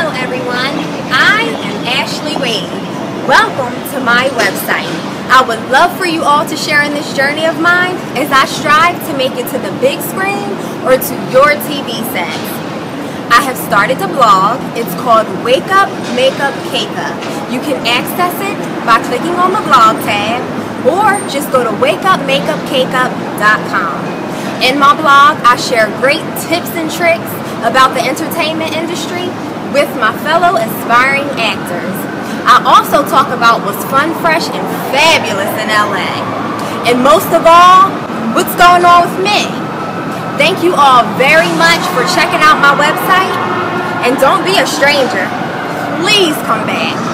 Hello everyone, I am Ashley Wade. Welcome to my website. I would love for you all to share in this journey of mine as I strive to make it to the big screen or to your TV set. I have started a blog. It's called Wake Up Makeup Cake Up. You can access it by clicking on the blog tab or just go to wakeupmakeupcakeup.com. In my blog, I share great tips and tricks about the entertainment industry with my fellow aspiring actors. I also talk about what's fun, fresh, and fabulous in LA. And most of all, what's going on with me. Thank you all very much for checking out my website. And don't be a stranger. Please come back.